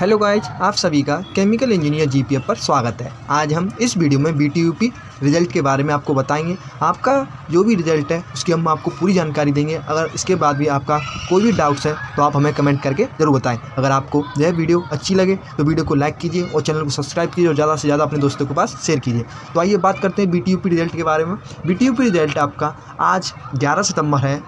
Hello guys आप सभी का केमिकल इंजीनियर जीपीएफ पर स्वागत है। आज हम इस वीडियो में बीटीयूपी रिज़ल्ट के बारे में आपको बताएँगे। आपका जो भी रिज़ल्ट है, उसकी हम आपको पूरी जानकारी देंगे। अगर इसके बाद भी आपका कोई भी डाउट्स है तो आप हमें कमेंट करके ज़रूर बताएँ। अगर आपको यह वीडियो अच्छी लगे तो वीडियो को लाइक कीजिए और चैनल को सब्सक्राइब कीजिए और ज़्यादा से ज़्यादा अपने दोस्तों के पास शेयर कीजिए। तो आइए बात करते हैं बीटीयूपी रिज़ल्ट के बारे में। बीटीयूपी रिज़ल्ट आपका आज ग्यारह सितंबर है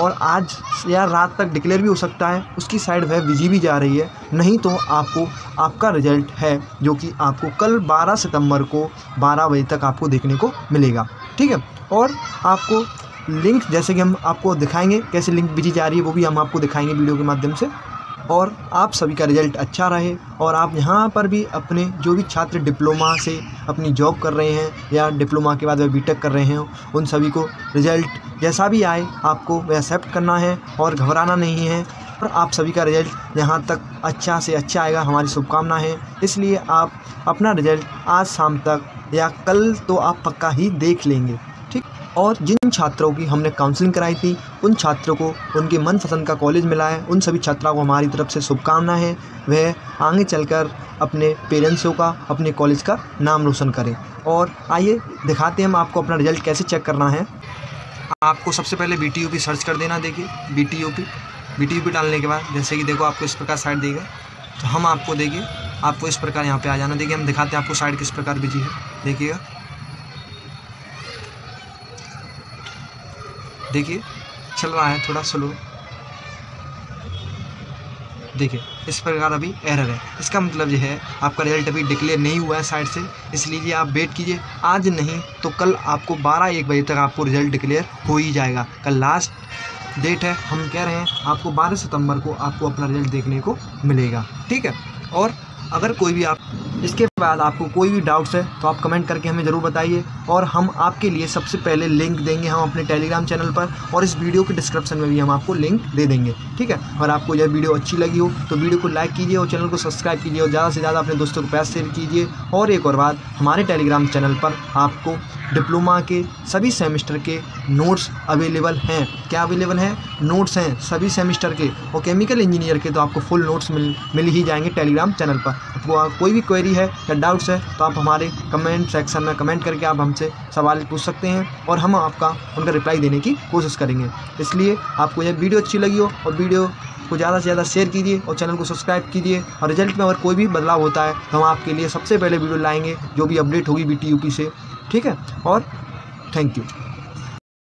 और आज या रात तक डिक्लेयर भी हो सकता है, उसकी साइड वह विजी भी जा रही है। नहीं तो आपको, आपका रिज़ल्ट है जो कि आपको कल 12 सितंबर को 12 बजे तक आपको देखने को मिलेगा, ठीक है? और आपको लिंक जैसे कि हम आपको दिखाएँगे कैसे लिंक बिज़ी जा रही है, वो भी हम आपको दिखाएँगे वीडियो के माध्यम से। और आप सभी का रिज़ल्ट अच्छा रहे और आप यहाँ पर भी अपने जो भी छात्र डिप्लोमा से अपनी जॉब कर रहे हैं या डिप्लोमा के बाद वह बीटेक कर रहे हैं, उन सभी को रिज़ल्ट जैसा भी आए, आपको वह एक्सेप्ट करना है और घबराना नहीं है। और आप सभी का रिज़ल्ट यहाँ तक अच्छा से अच्छा आएगा, हमारी शुभकामना है। इसलिए आप अपना रिज़ल्ट आज शाम तक या कल तो आप पक्का ही देख लेंगे, ठीक? और जिन छात्रों की हमने काउंसलिंग कराई थी, उन छात्रों को उनके मनपसंद का कॉलेज मिला है, उन सभी छात्राओं को हमारी तरफ़ से शुभकामनाएँ है। वह आगे चलकर अपने पेरेंट्सों का, अपने कॉलेज का नाम रोशन करें। और आइए दिखाते हैं हम आपको अपना रिज़ल्ट कैसे चेक करना है। आपको सबसे पहले बी टी सर्च कर देना, देखिए बी टी बी टी डालने के बाद, जैसे कि देखो आपको इस प्रकार साइड देगा। तो हम आपको, देखिए, आपको इस प्रकार यहाँ पे आ जाना। देखिए, हम दिखाते हैं आपको साइड किस प्रकार बिज़ी है। देखिएगा। देखिए, चल रहा है थोड़ा स्लो देखिए, इस प्रकार अभी एरर है। इसका मतलब ये है, आपका रिज़ल्ट अभी डिक्लेयर नहीं हुआ है साइड से, इसलिए आप वेट कीजिए। आज नहीं तो कल आपको 12 एक बजे तक आपको रिज़ल्ट डिक्लेयर हो ही जाएगा। कल लास्ट डेट है, हम कह रहे हैं, आपको 12 सितंबर को आपको अपना रिज़ल्ट देखने को मिलेगा। ठीक है? और अगर कोई भी आप इसके बाद आपको कोई भी डाउट्स है तो आप कमेंट करके हमें ज़रूर बताइए और हम आपके लिए सबसे पहले लिंक देंगे हम अपने टेलीग्राम चैनल पर और इस वीडियो के डिस्क्रिप्शन में भी हम आपको लिंक दे देंगे, ठीक है? और आपको यह वीडियो अच्छी लगी हो तो वीडियो को लाइक कीजिए और चैनल को सब्सक्राइब कीजिए और ज़्यादा से ज़्यादा अपने दोस्तों को पैसा शेयर कीजिए और एक और बात, हमारे टेलीग्राम चैनल पर आपको डिप्लोमा के सभी सेमेस्टर के नोट्स अवेलेबल हैं। क्या अवेलेबल हैं? नोट्स हैं सभी सेमेस्टर के। और केमिकल इंजीनियर के तो आपको फुल नोट्स मिल मिल ही जाएँगे टेलीग्राम चैनल पर। आपको कोई भी क्वेरी है या डाउट्स है तो आप हमारे कमेंट सेक्शन में कमेंट करके आप हमसे सवाल पूछ सकते हैं और हम आपका, उनका रिप्लाई देने की कोशिश करेंगे। इसलिए आपको यह वीडियो अच्छी लगी हो और वीडियो को ज़्यादा से ज़्यादा शेयर कीजिए और चैनल को सब्सक्राइब कीजिए और रिज़ल्ट में अगर कोई भी बदलाव होता है तो हम आपके लिए सबसे पहले वीडियो लाएँगे, जो भी अपडेट होगी बीटीयूपी से। ठीक है? और थैंक यू